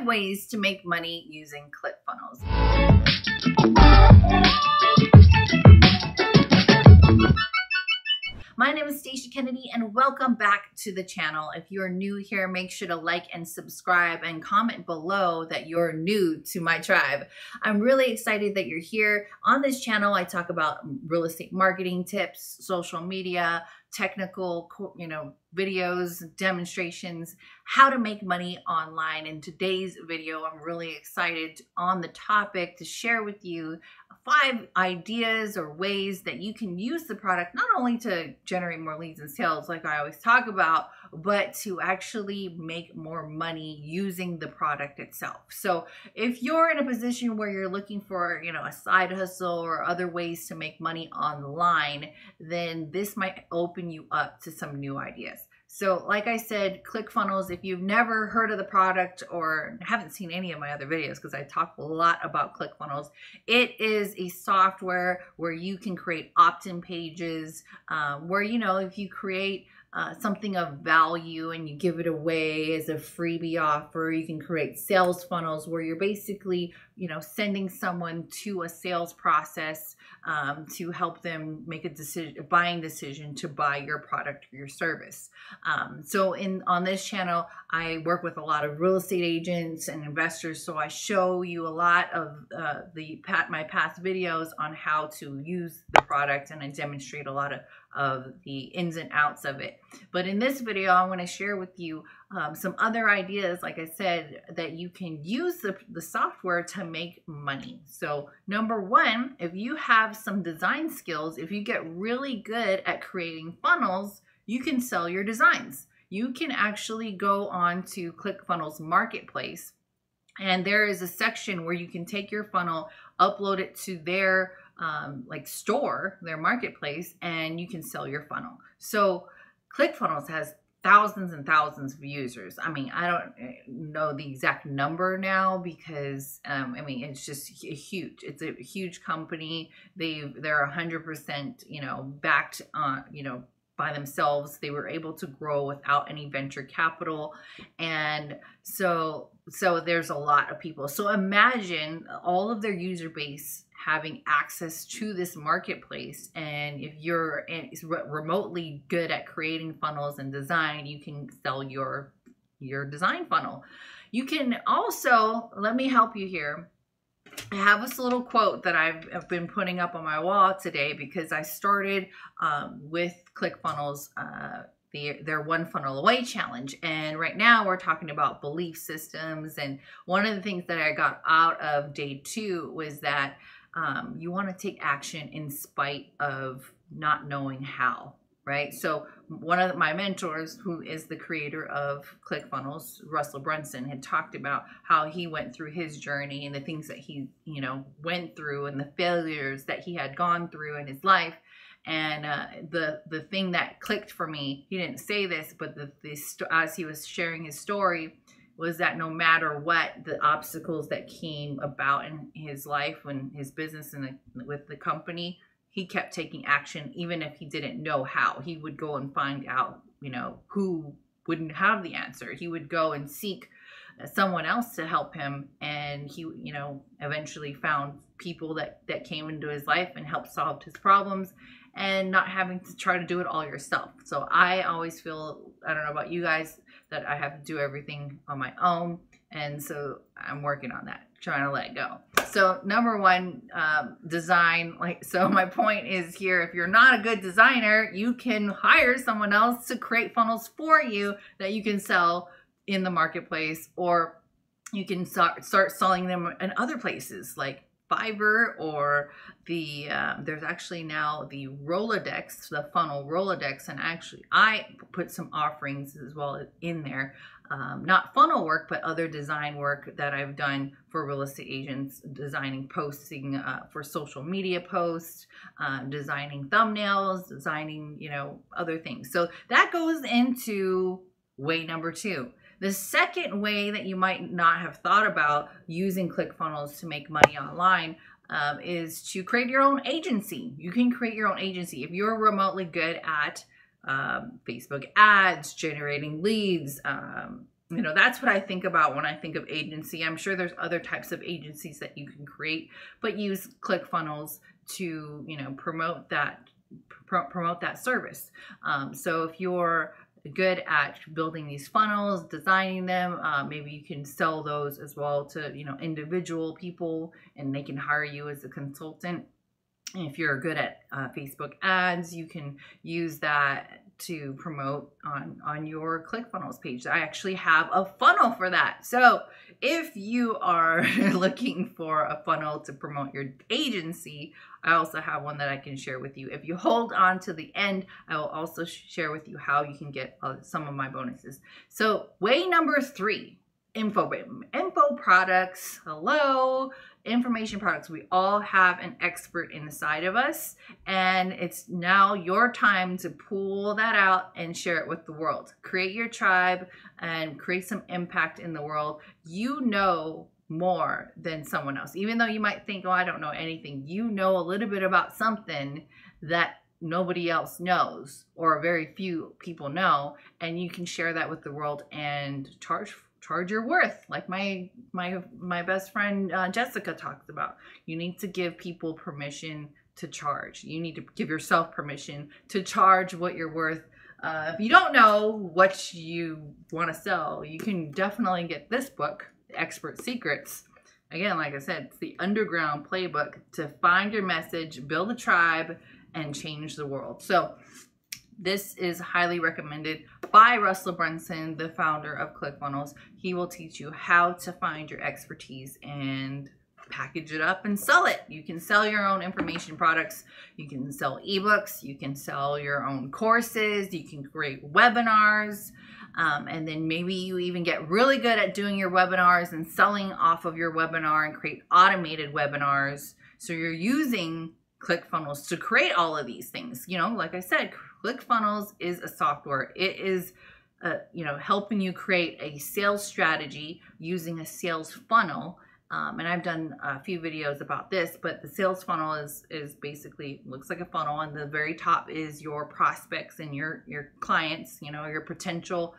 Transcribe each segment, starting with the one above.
five ways to make money using ClickFunnels. My name is Stacia Kennedy and welcome back to the channel. If you're new here, make sure to like and subscribe and comment below that you're new to my tribe. I'm really excited that you're here. On this channel, I talk about real estate marketing tips, social media, technical, you know, videos, demonstrations, how to make money online. In today's video, I'm really excited on the topic to share with you five ideas or ways that you can use the product not only to generate more leads and sales like I always talk about, but to actually make more money using the product itself. So if you're in a position where you're looking for, you know, a side hustle or other ways to make money online, then this might open you up to some new ideas. So like I said, ClickFunnels, if you've never heard of the product or haven't seen any of my other videos, because I talk a lot about ClickFunnels, it is a software where you can create opt-in pages um, where, you know, if you create uh, something of value and you give it away as a freebie offer. You can create sales funnels where you're basically, you know, sending someone to a sales process um, to help them make a decision, a buying decision to buy your product or your service. Um, so in on this channel, I work with a lot of real estate agents and investors. So I show you a lot of uh, the pat my past videos on how to use the product and I demonstrate a lot of of the ins and outs of it. But in this video, I want to share with you um, some other ideas, like I said, that you can use the, the software to make money. So number one, if you have some design skills, if you get really good at creating funnels, you can sell your designs. You can actually go on to ClickFunnels Marketplace and there is a section where you can take your funnel, upload it to their um, like store, their marketplace, and you can sell your funnel. So ClickFunnels has thousands and thousands of users. I mean, I don't eh, know the exact number now because um, I mean it's just huge. It's a huge company. They they're hundred percent you know backed on you know by themselves. They were able to grow without any venture capital, and so so there's a lot of people. So imagine all of their user base having access to this marketplace and if you're remotely good at creating funnels and design you can sell your your design funnel you can also let me help you here I have this little quote that I've been putting up on my wall today because I started um, with ClickFunnels uh, the, their one funnel away challenge. And right now we're talking about belief systems. And one of the things that I got out of day two was that um, you want to take action in spite of not knowing how right? So one of my mentors who is the creator of clickfunnels russell brunson had talked about how he went through his journey and the things that he you know went through and the failures that he had gone through in his life. And uh, the the thing that clicked for me he didn't say this but the, the as he was sharing his story was that no matter what the obstacles that came about in his life when his business and with the company he kept taking action even if he didn't know how. He would go and find out you know who wouldn't have the answer. He would go and seek uh, someone else to help him and he you know eventually found people that that came into his life and helped solve his problems and not having to try to do it all yourself so i always feel i don't know about you guys that I have to do everything on my own. And so I'm working on that, trying to let go. So number one, um, design. Like so, my point is here: if you're not a good designer, you can hire someone else to create funnels for you that you can sell in the marketplace, or you can start start selling them in other places like Fiverr or the um, there's actually now the Rolodex, the funnel Rolodex, and actually I put some offerings as well in there. Um, not funnel work, but other design work that I've done for real estate agents, designing posting uh, for social media posts, um, designing thumbnails, designing, you know, other things. So that goes into way number two. The second way that you might not have thought about using ClickFunnels to make money online um, is to create your own agency. You can create your own agency. If you're remotely good at um, Facebook ads, generating leads, um, you know that's what i think about when i think of agency i'm sure there's other types of agencies that you can create but use clickfunnels to you know promote that pr- promote that service um, so if you're good at building these funnels designing them. Uh, maybe you can sell those as well to you know individual people and they can hire you as a consultant. If you're good at uh, facebook ads you can use that to promote on on your ClickFunnels page. I actually have a funnel for that. So if you are looking for a funnel to promote your agency, I also have one that I can share with you. If you hold on to the end, I will also share with you how you can get uh, some of my bonuses. So way number three, info info products. Hello information products. We all have an expert inside of us, and it's now your time to pull that out and share it with the world. Create your tribe and create some impact in the world. You know more than someone else. Even though you might think, oh, I don't know anything, you know a little bit about something that nobody else knows or very few people know and you can share that with the world and charge charge your worth like my my my best friend uh, jessica talks about. You need to give people permission to charge. You need to give yourself permission to charge what you're worth. Uh, if you don't know what you want to sell you can definitely get this book expert secrets. Again like i said it's the underground playbook to find your message build a tribe and change the world. So this is highly recommended by Russell Brunson, the founder of ClickFunnels. He will teach you how to find your expertise and package it up and sell it. You can sell your own information products. You can sell ebooks. You can sell your own courses. You can create webinars. Um, and then maybe you even get really good at doing your webinars and selling off of your webinar and create automated webinars. So you're using ClickFunnels to create all of these things. You know, like I said, ClickFunnels is a software. It is, uh, you know, helping you create a sales strategy using a sales funnel. Um, and I've done a few videos about this, but the sales funnel is is basically looks like a funnel, and the very top is your prospects and your your clients, you know, your potential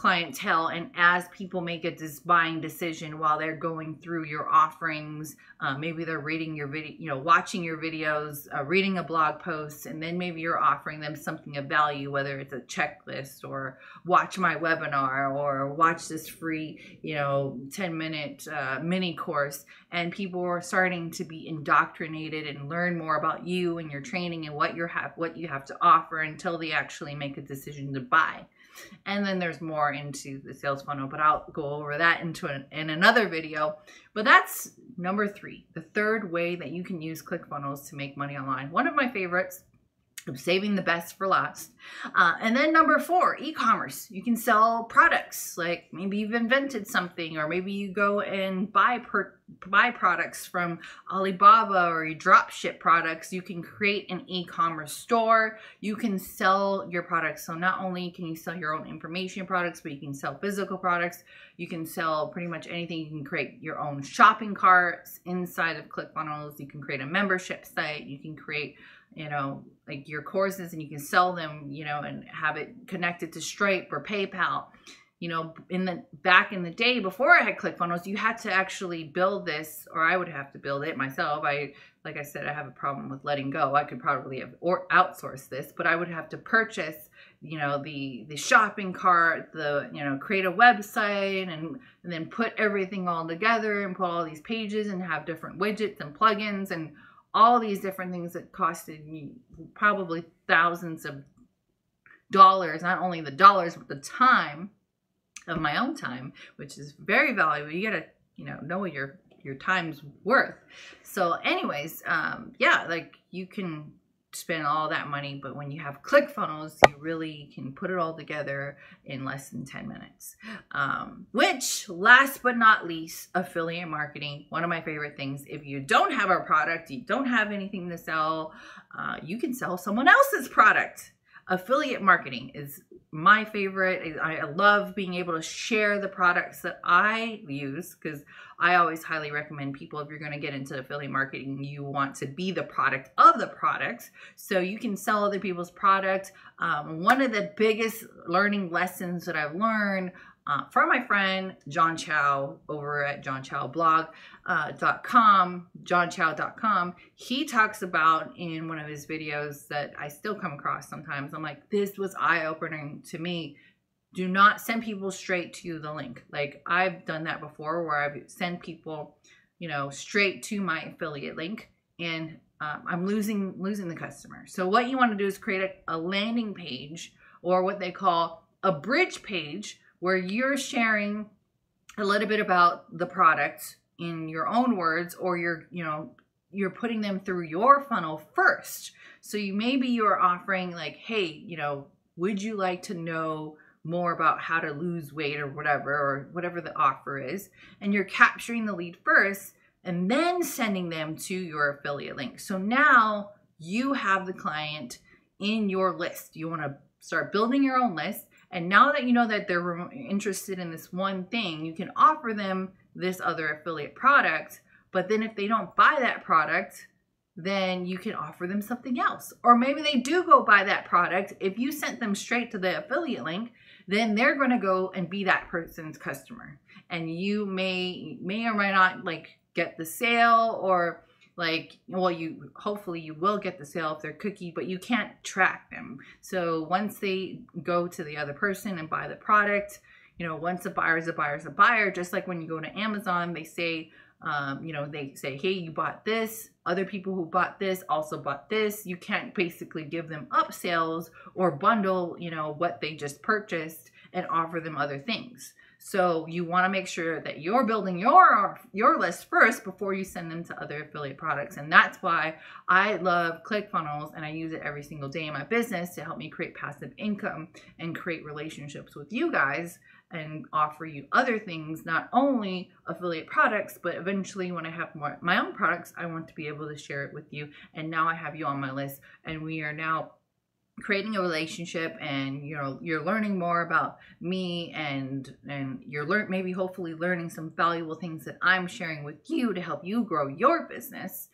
clientele and as people make a buying decision while they're going through your offerings uh, maybe they're reading your video you know watching your videos uh, reading a blog post and then maybe you're offering them something of value whether it's a checklist or watch my webinar or watch this free you know 10 minute uh, mini course and people are starting to be indoctrinated and learn more about you and your training and what you have what you have to offer until they actually make a decision to buy and then there's more into the sales funnel, but I'll go over that into an, in another video. But that's number three, the third way that you can use ClickFunnels to make money online. One of my favorites I'm saving the best for last. Uh, and then number four, e-commerce. You can sell products, like maybe you've invented something, or maybe you go and buy per, buy products from Alibaba, or you drop ship products. You can create an e-commerce store. You can sell your products. So not only can you sell your own information products, but you can sell physical products. You can sell pretty much anything. You can create your own shopping carts inside of ClickFunnels. You can create a membership site. You can create you know, like your courses and you can sell them, you know, and have it connected to Stripe or PayPal. You know, in the back in the day before I had ClickFunnels, you had to actually build this, or I would have to build it myself. I, like I said, I have a problem with letting go. I could probably have or outsource this, but I would have to purchase, you know, the the shopping cart, the you know, create a website, and and then put everything all together and put all these pages and have different widgets and plugins and all these different things that costed me probably thousands of dollars, not only the dollars, but the time of my own time, which is very valuable. You gotta, you know, know your your time's worth. So anyways, um, yeah, like you can spend all that money, but when you have ClickFunnels, you really can put it all together in less than 10 minutes. Um, which, last but not least, affiliate marketing, one of my favorite things. If you don't have a product, you don't have anything to sell, uh, you can sell someone else's product. Affiliate marketing is my favorite. I love being able to share the products that I use because I always highly recommend people if you're going to get into affiliate marketing, you want to be the product of the products. So you can sell other people's product. Um, one of the biggest learning lessons that I've learned uh, from my friend John Chow over at johnchowblog.com, uh, johnchow.com. He talks about in one of his videos that I still come across sometimes. I'm like, this was eye opening to me. Do not send people straight to the link. Like I've done that before where I've sent people, you know, straight to my affiliate link and um, I'm losing losing the customer. So what you want to do is create a, a landing page or what they call a bridge page where you're sharing a little bit about the product in your own words or you're you know you're putting them through your funnel first. So you maybe you're offering like hey you know would you like to know more about how to lose weight or whatever or whatever the offer is? And you're capturing the lead first and then sending them to your affiliate link. So now you have the client in your list. You want to start building your own list and now that you know that they're interested in this one thing, you can offer them this other affiliate product. But then if they don't buy that product, then you can offer them something else. Or maybe they do go buy that product. If you sent them straight to the affiliate link, then they're going to go and be that person's customer. And you may may or may not like get the sale or like well you hopefully you will get the sale if they're cookie but you can't track them. So once they go to the other person and buy the product you know once a buyer is a buyer is a buyer just like when you go to amazon they say um, you know they say hey you bought this. Other people who bought this also bought this. You can't basically give them up sales or bundle you know what they just purchased and offer them other things so you want to make sure that you're building your your list first before you send them to other affiliate products. And that's why I love ClickFunnels and I use it every single day in my business to help me create passive income and create relationships with you guys and offer you other things, not only affiliate products, but eventually when I have more, my own products, I want to be able to share it with you. And now I have you on my list and we are now creating a relationship and you know you're learning more about me and and you're learn maybe hopefully learning some valuable things that I'm sharing with you to help you grow your business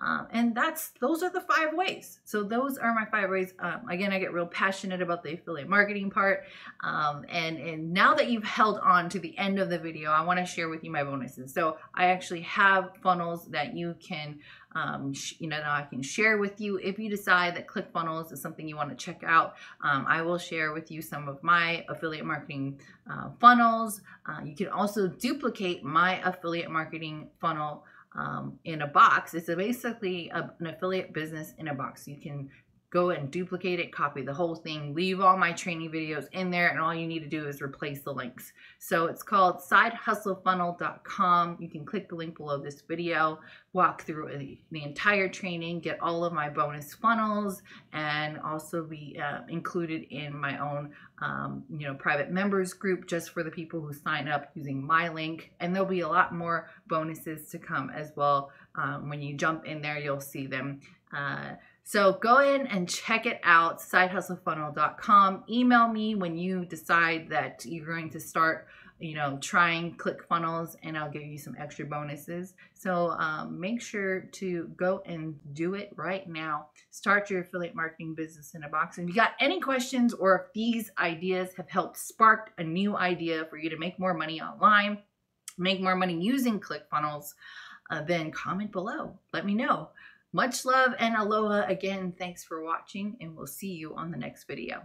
um, and that's those are the five ways. So those are my five ways. Um, again, I get real passionate about the affiliate marketing part. Um, and and now that you've held on to the end of the video, I want to share with you my bonuses. So I actually have funnels that you can um, you know, I can share with you if you decide that ClickFunnels is something you want to check out. Um, I will share with you some of my affiliate marketing uh, funnels. Uh, you can also duplicate my affiliate marketing funnel um, in a box. It's a basically a, an affiliate business in a box. You can go and duplicate it, copy the whole thing, leave all my training videos in there, and all you need to do is replace the links. So it's called sidehustlefunnel.com. You can click the link below this video, walk through the, the entire training, get all of my bonus funnels, and also be uh, included in my own um, you know, private members group just for the people who sign up using my link. And there'll be a lot more bonuses to come as well. Um, when you jump in there, you'll see them. Uh, so go in and check it out, sidehustlefunnel.com. Email me when you decide that you're going to start, you know, trying ClickFunnels and I'll give you some extra bonuses. So um, make sure to go and do it right now. Start your affiliate marketing business in a box. And if you got any questions or if these ideas have helped spark a new idea for you to make more money online, make more money using ClickFunnels, uh, then comment below. Let me know. Much love and aloha again. Thanks for watching and we'll see you on the next video.